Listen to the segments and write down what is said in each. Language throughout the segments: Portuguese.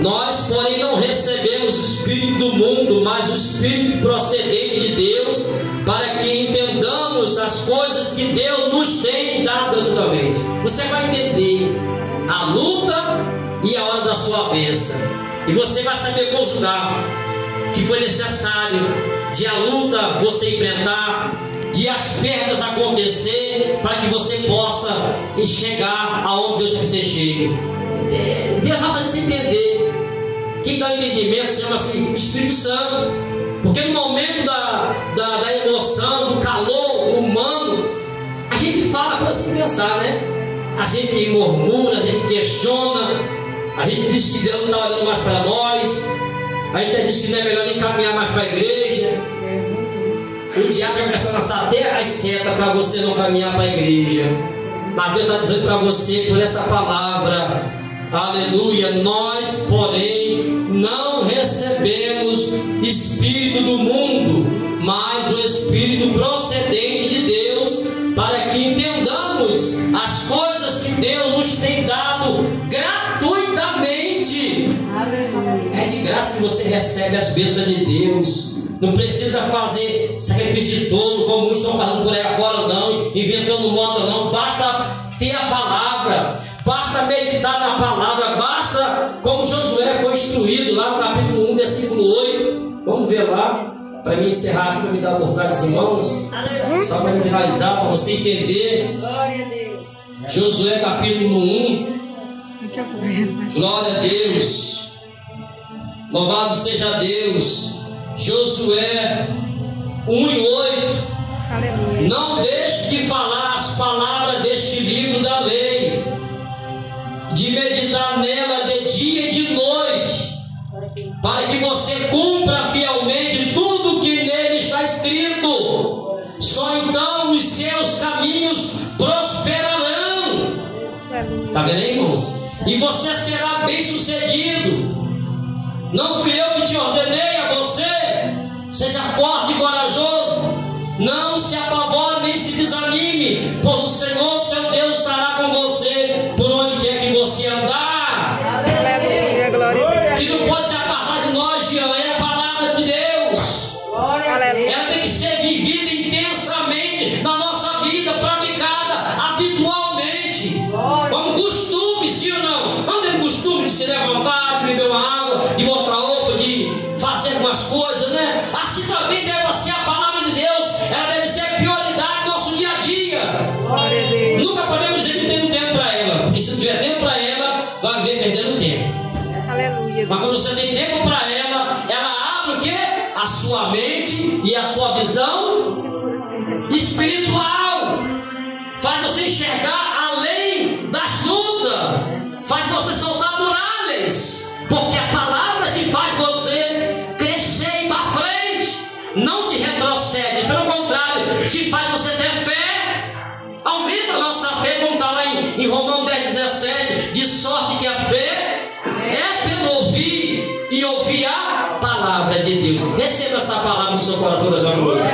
Nós, porém, não recebemos o Espírito do mundo, mas o Espírito procedente de Deus, para que entendamos as coisas que Deus nos tem dado gratuitamente. Você vai entender a luta e a hora da sua bênção. E você vai saber conjugar que foi necessário de a luta você enfrentar, de as perdas acontecer, para que você possa chegar aonde Deus quer que você chegue. É, Deus vai fazer você entender. Quem dá entendimento chama-se Espírito Santo. Porque no momento da, da, da, emoção, do calor humano, a gente fala para se pensar, né? A gente murmura, a gente questiona, a gente diz que Deus não está olhando mais para nós, a gente diz que não é melhor nem caminhar mais para a igreja. O diabo vai começar a lançar até as setas para você não caminhar para a igreja. Mas Deus está dizendo para você por essa palavra. Aleluia. Nós, porém, não recebemos espírito do mundo, mas o espírito procedente de Deus, para que entendamos as coisas que Deus nos tem dado gratuitamente. É de graça que você recebe as bênçãos de Deus. Não precisa fazer sacrifício de tolo, como muitos estão fazendo por aí afora, não, inventando moda, não. Meditar na palavra, basta, como Josué foi instruído lá no capítulo 1, versículo 8. Vamos ver lá, para me encerrar aqui, para me dar dos irmãos, só para finalizar, para você entender. Glória a Deus. Josué capítulo 1. Glória a Deus. Louvado seja Deus. Josué 1 e 8. Aleluia. Não deixe de falar de meditar nela de dia e de noite, para que você cumpra fielmente tudo que nele está escrito. Só então os seus caminhos prosperarão. Está vendo aí, irmãos? E você será bem sucedido. Não fui eu que te ordenei a você. Levantar, de beber uma água, de botar roupa, de fazer algumas coisas, né? Assim também deve ser a palavra de Deus. Ela deve ser prioridade no nosso dia a dia. Glória a Deus. Nunca podemos dizer que não temos tempo para ela, porque se não tiver tempo para ela, vai viver perdendo tempo. Aleluia. Mas quando você tem tempo para ela, ela abre o quê? A sua mente e a sua visão espiritual. Porque a palavra te faz você crescer e para frente. Não te retrocede. Pelo contrário, te faz você ter fé. Aumenta a nossa fé, como está lá em, em Romanos 10, 17. De sorte que a fé é pelo ouvir e ouvir a palavra de Deus. Receba essa palavra no seu coração nessa noite.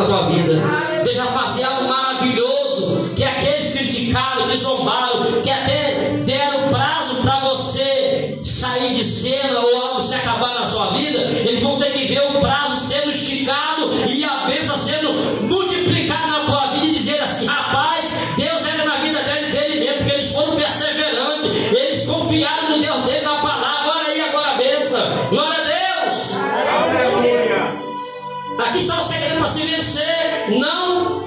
Na tua vida. Deus vai fazer algo maravilhoso que aqueles que criticaram, que zombaram, que até deram prazo para você sair de cena ou algo se acabar na sua vida, eles vão ter que ver o prazo sendo esticado e a bênção sendo multiplicada na tua vida e dizer assim: rapaz, Deus era na vida dele, dele mesmo, porque eles foram perseverantes, eles confiaram no Deus dele, na palavra. Olha aí agora a bênção, glória a Deus. Aqui está o segredo para se vencer. Não